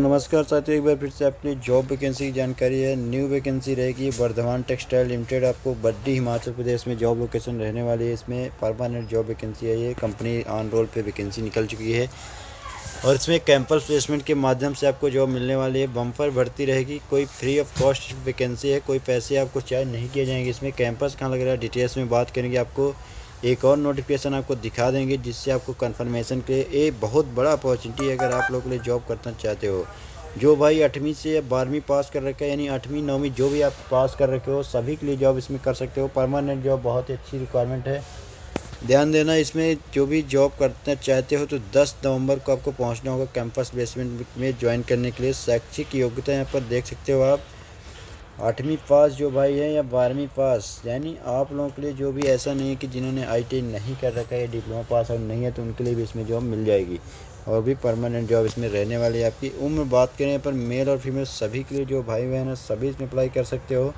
नमस्कार साथियों, एक बार फिर से अपनी जॉब वैकेंसी की जानकारी है। न्यू वैकेंसी रहेगी, वर्धमान टेक्सटाइल लिमिटेड आपको बड्डी हिमाचल प्रदेश में जॉब लोकेशन रहने वाली है। इसमें परमानेंट जॉब वैकेंसी है ये कंपनी ऑन रोल पे वैकेंसी निकल चुकी है। और इसमें कैंपस प्लेसमेंट के माध्यम से आपको जॉब मिलने वाली है। बम्पर भर्ती रहेगी, कोई फ्री ऑफ़ कॉस्ट वैकेंसी है, कोई पैसे आपको चार्ज नहीं किए जाएँगे। इसमें कैंपस कहाँ लग रहा है डिटेल्स में बात करेंगे आपको। एक और नोटिफिकेशन आपको दिखा देंगे, जिससे आपको कंफर्मेशन के ये बहुत बड़ा अपॉर्चुनिटी है अगर आप लोग के लिए जॉब करना चाहते हो। जो भाई आठवीं से बारहवीं पास कर रखे हैं, यानी आठवीं, नौवीं जो भी आप पास कर रखे हो, सभी के लिए जॉब इसमें कर सकते हो। परमानेंट जॉब बहुत ही अच्छी रिक्वायरमेंट है। ध्यान देना, इसमें जो भी जॉब करना चाहते हो तो 10 नवंबर को आपको पहुँचना होगा कैंपस बेसमेंट में ज्वाइन करने के लिए। शैक्षिक योग्यता यहाँ पर देख सकते हो आप। आठवीं पास जो भाई है या बारहवीं पास, यानी आप लोगों के लिए जो भी ऐसा नहीं है कि जिन्होंने आई नहीं कर रखा है, डिप्लोमा पास और नहीं है तो उनके लिए भी इसमें जॉब मिल जाएगी और भी परमानेंट जॉब इसमें रहने वाली है। आपकी उम्र बात करें पर मेल और फीमेल सभी के लिए जो भाई बहन है, सभी इसमें अप्लाई कर सकते हो।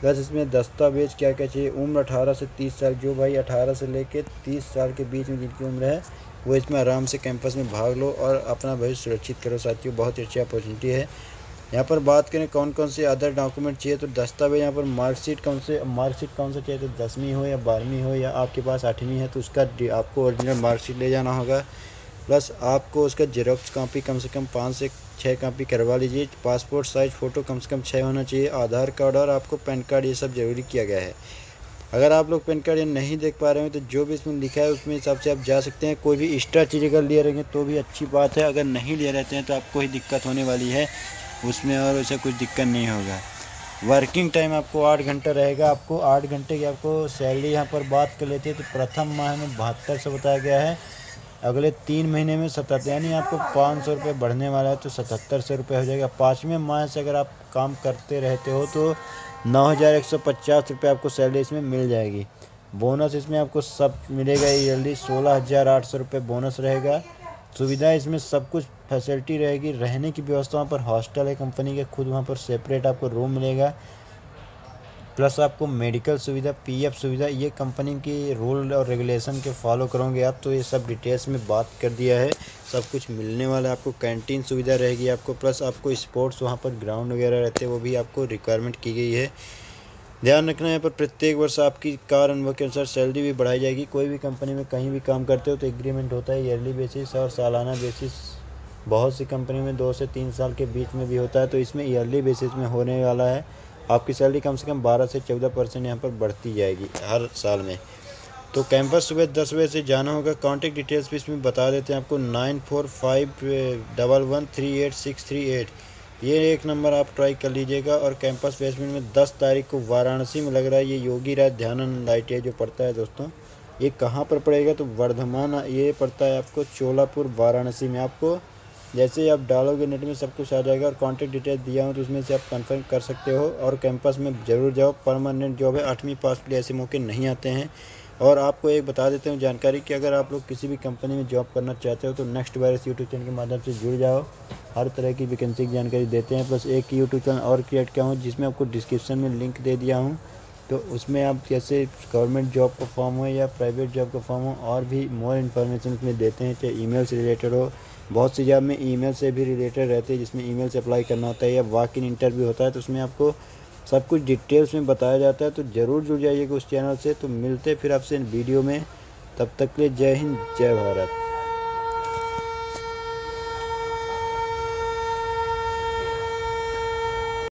प्लस इसमें दस्तावेज़ क्या क्या चाहिए? उम्र अठारह से तीस साल, जो भाई अठारह से लेकर तीस साल के बीच में जिनकी उम्र है, वो इसमें आराम से कैंपस में भाग लो और अपना भविष्य सुरक्षित करो। साथियों, बहुत ही अच्छी अपॉर्चुनिटी है। यहाँ पर बात करें कौन कौन से अदर डॉक्यूमेंट चाहिए तो दस्तावेज़ यहाँ पर मार्कशीट कौन से मार्कशीट कौन सा चाहिए तो दसवीं हो या बारहवीं हो या आपके पास आठवीं है तो उसका आपको ओरिजिनल मार्कशीट ले जाना होगा। प्लस आपको उसका जेरोक्स कापी कम से कम पाँच से छः कापी करवा लीजिए। पासपोर्ट साइज़ फ़ोटो कम से कम छः होना चाहिए। आधार कार्ड और आपको पैन कार्ड ये सब ज़रूरी किया गया है। अगर आप लोग पैन कार्ड नहीं देख पा रहे हो तो जो भी इसमें लिखा है, उसमें हिसाब से आप जा सकते हैं। कोई भी एक्स्ट्रा चीज़ अगर लिए रहेंगे तो भी अच्छी बात है। अगर नहीं लिए रहते हैं तो आपको ही दिक्कत होने वाली है। उसमें और वैसे कुछ दिक्कत नहीं होगा। वर्किंग टाइम आपको आठ घंटा रहेगा। आपको आठ घंटे की आपको सैलरी यहाँ पर बात कर लेते हैं। तो प्रथम माह में बहत्तर सौ बताया गया है। अगले तीन महीने में सतहत्तर, यानी आपको पाँच सौ रुपये बढ़ने वाला है तो सतहत्तर सौ रुपये हो जाएगा। पाँचवें माह से अगर आप काम करते रहते हो तो नौ हज़ार एक सौ पचास रुपये आपको सैलरी इसमें मिल जाएगी। बोनस इसमें आपको सब मिलेगा। ईयरली सोलह हज़ार आठ सौ रुपये बोनस रहेगा। सुविधा इसमें सब कुछ फैसिलिटी रहेगी। रहने की व्यवस्था वहाँ पर हॉस्टल है कंपनी के खुद वहाँ पर सेपरेट आपको रूम मिलेगा। प्लस आपको मेडिकल सुविधा पीएफ सुविधा, ये कंपनी की रूल और रेगुलेशन के फॉलो करोगे आप तो ये सब डिटेल्स में बात कर दिया है। सब कुछ मिलने वाला आपको कैंटीन सुविधा रहेगी आपको। प्लस आपको स्पोर्ट्स वहाँ पर ग्राउंड वगैरह रहते हैं, वो भी आपको रिक्वायरमेंट की गई है। ध्यान रखना है, पर प्रत्येक वर्ष आपकी कार अनुभव के अनुसार सैलरी भी बढ़ाई जाएगी। कोई भी कंपनी में कहीं भी काम करते हो तो एग्रीमेंट होता है ईयरली बेसिस और सालाना बेसिस बहुत सी कंपनी में दो से तीन साल के बीच में भी होता है तो इसमें ईयरली बेसिस में होने वाला है। आपकी सैलरी कम से कम बारह से चौदह परसेंट यहाँ पर बढ़ती जाएगी हर साल में। तो कैंपस सुबह दस बजे से जाना होगा। कॉन्टैक्ट डिटेल्स भी इसमें बता देते हैं आपको। Nine four five double one three eight six three eight. ये एक नंबर आप ट्राई कर लीजिएगा और कैंपस प्लेसमेंट में दस तारीख को वाराणसी में लग रहा है ये योगी राज ध्यानानंद आई जो पड़ता है दोस्तों, ये कहाँ पर पड़ेगा? तो वर्धमान, ये पड़ता है आपको चोलापुर वाराणसी में। आपको जैसे ही आप डालोगे, नेट में सब कुछ आ जाएगा और कॉन्टैक्ट डिटेल दिया हूँ तो उसमें से आप कंफर्म कर सकते हो। और कैंपस में ज़रूर जाओ परमानेंट जॉब है, आठवीं पास के ऐसे मौके नहीं आते हैं। और आपको एक बता देते हूँ जानकारी कि अगर आप लोग किसी भी कंपनी में जॉब करना चाहते हो तो नेक्स्ट वायरस यूट्यूब चैनल के माध्यम से जुड़ जाओ। हर तरह की वैकेंसी की जानकारी देते हैं। प्लस एक यूट्यूब चैनल और क्रिएट किया हूँ, जिसमें आपको डिस्क्रिप्शन में लिंक दे दिया हूँ। तो उसमें आप जैसे गवर्नमेंट जॉब का फॉर्म हो या प्राइवेट जॉब का फॉर्म हो, और भी मोर इन्फॉर्मेशन उसमें देते हैं, चाहे ईमेल से रिलेटेड हो। बहुत सी जॉब में ईमेल से भी रिलेटेड रहते हैं, जिसमें ईमेल से अप्लाई करना होता है या वॉक इन इंटरव्यू होता है तो उसमें आपको सब कुछ डिटेल्स में बताया जाता है तो ज़रूर जुड़ जाइएगा उस चैनल से। तो मिलते फिर आपसे इन वीडियो में। तब तक के लिए जय हिंद, जय भारत।